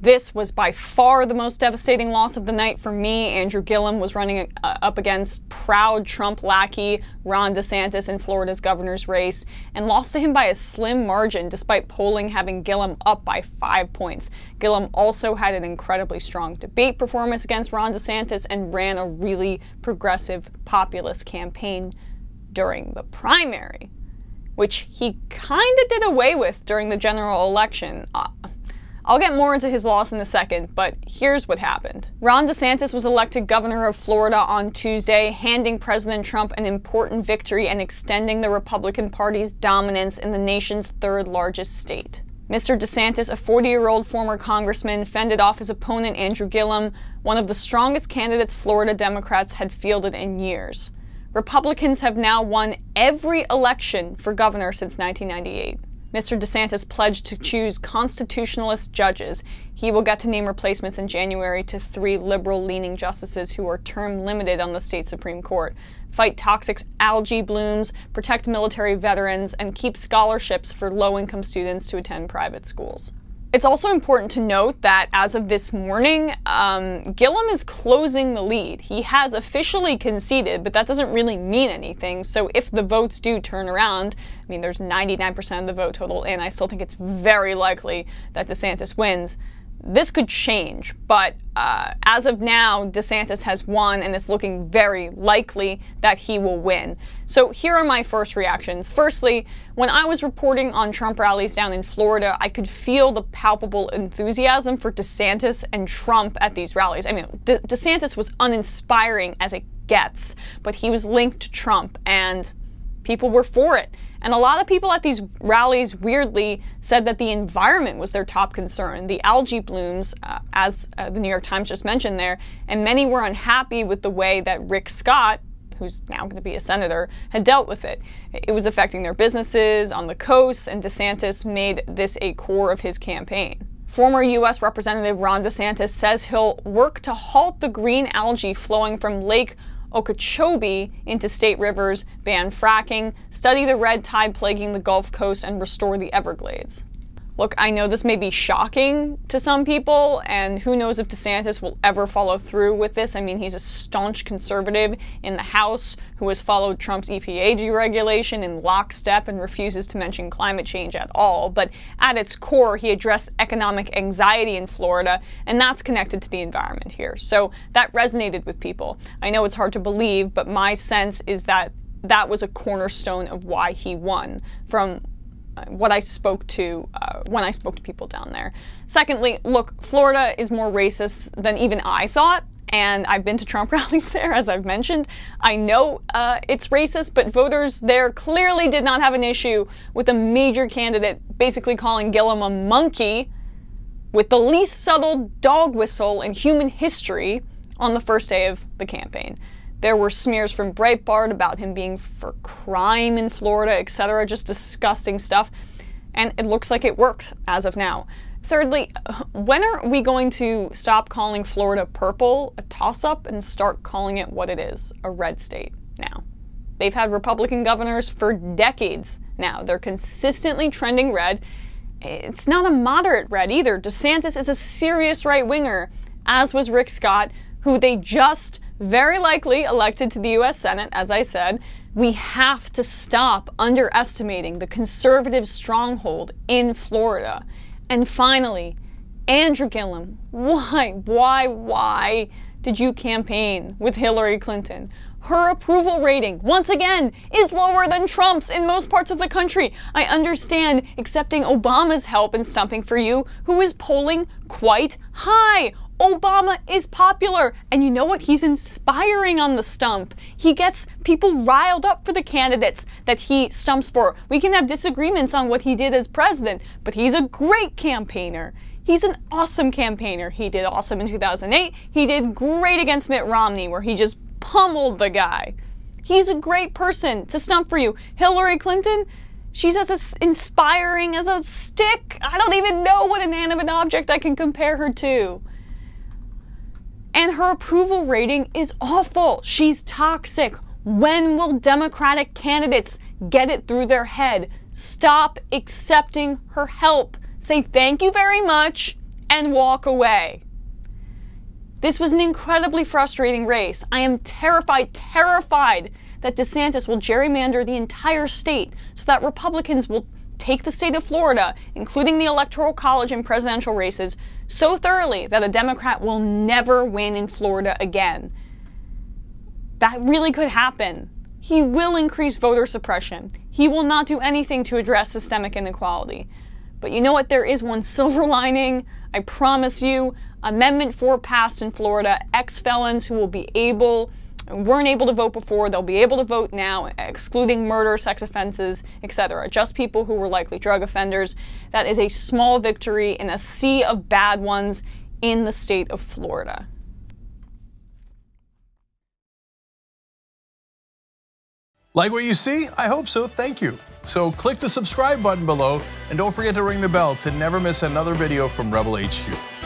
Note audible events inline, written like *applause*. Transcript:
This was by far the most devastating loss of the night for me. Andrew Gillum was running uh, up against proud Trump lackey Ron DeSantis in Florida's governor's race and lost to him by a slim margin despite polling having Gillum up by five points. Gillum also had an incredibly strong debate performance against Ron DeSantis and ran a really progressive populist campaign during the primary, which he kind of did away with during the general election. Uh, I'll get more into his loss in a second, but here's what happened. Ron DeSantis was elected governor of Florida on Tuesday, handing President Trump an important victory and extending the Republican Party's dominance in the nation's third largest state. Mr. DeSantis, a 40 year old former congressman, fended off his opponent Andrew Gillum, one of the strongest candidates Florida Democrats had fielded in years. Republicans have now won every election for governor since 1998. Mr. DeSantis pledged to choose constitutionalist judges. He will get to name replacements in January to three liberal leaning justices who are term limited on the state Supreme Court, fight toxic algae blooms, protect military veterans, and keep scholarships for low income students to attend private schools. It's also important to note that as of this morning, um, Gillum is closing the lead. He has officially conceded, but that doesn't really mean anything. So if the votes do turn around, I mean, there's 99% of the vote total in. I still think it's very likely that DeSantis wins this could change, but uh, as of now, DeSantis has won and it's looking very likely that he will win. So here are my first reactions. Firstly, when I was reporting on Trump rallies down in Florida, I could feel the palpable enthusiasm for DeSantis and Trump at these rallies. I mean, De- DeSantis was uninspiring as it gets, but he was linked to Trump and people were for it. And a lot of people at these rallies weirdly said that the environment was their top concern, the algae blooms, uh, as uh, the New York Times just mentioned there. And many were unhappy with the way that Rick Scott, who's now going to be a senator, had dealt with it. It was affecting their businesses on the coast, and DeSantis made this a core of his campaign. Former U.S. Representative Ron DeSantis says he'll work to halt the green algae flowing from Lake Okeechobee into state rivers, ban fracking, study the red tide plaguing the Gulf Coast, and restore the Everglades. Look, I know this may be shocking to some people, and who knows if DeSantis will ever follow through with this. I mean, he's a staunch conservative in the House who has followed Trump's EPA deregulation in lockstep and refuses to mention climate change at all. But at its core, he addressed economic anxiety in Florida, and that's connected to the environment here. So that resonated with people. I know it's hard to believe, but my sense is that that was a cornerstone of why he won from what I spoke to uh, when I spoke to people down there. Secondly, look, Florida is more racist than even I thought. And I've been to Trump *laughs* rallies there, as I've mentioned. I know uh, it's racist, but voters there clearly did not have an issue with a major candidate basically calling Gillum a monkey with the least subtle dog whistle in human history on the first day of the campaign. There were smears from Breitbart about him being for crime in Florida, etc. Just disgusting stuff. And it looks like it worked as of now. Thirdly, when are we going to stop calling Florida purple a toss up and start calling it what it is a red state now? They've had Republican governors for decades now. They're consistently trending red. It's not a moderate red either. DeSantis is a serious right winger, as was Rick Scott, who they just very likely elected to the US Senate, as I said, we have to stop underestimating the conservative stronghold in Florida. And finally, Andrew Gillum, why, why, why did you campaign with Hillary Clinton? Her approval rating, once again, is lower than Trump's in most parts of the country. I understand accepting Obama's help in stumping for you, who is polling quite high. Obama is popular. And you know what? He's inspiring on the stump. He gets people riled up for the candidates that he stumps for. We can have disagreements on what he did as president, but he's a great campaigner. He's an awesome campaigner. He did awesome in 2008. He did great against Mitt Romney, where he just pummeled the guy. He's a great person to stump for you. Hillary Clinton, she's as inspiring as a stick. I don't even know what inanimate object I can compare her to. And her approval rating is awful. She's toxic. When will Democratic candidates get it through their head? Stop accepting her help. Say thank you very much and walk away. This was an incredibly frustrating race. I am terrified, terrified that DeSantis will gerrymander the entire state so that Republicans will take the state of Florida, including the Electoral College and presidential races, so thoroughly that a Democrat will never win in Florida again. That really could happen. He will increase voter suppression. He will not do anything to address systemic inequality. But you know what? There is one *laughs* silver lining. I promise you. Amendment 4 passed in Florida. Ex felons who will be able weren't able to vote before, they'll be able to vote now, excluding murder, sex offenses, etc. Just people who were likely drug offenders. That is a small victory in a sea of bad ones in the state of Florida. Like what you see? I hope so. Thank you. So click the subscribe button below and don't forget to ring the bell to never miss another video from Rebel HQ.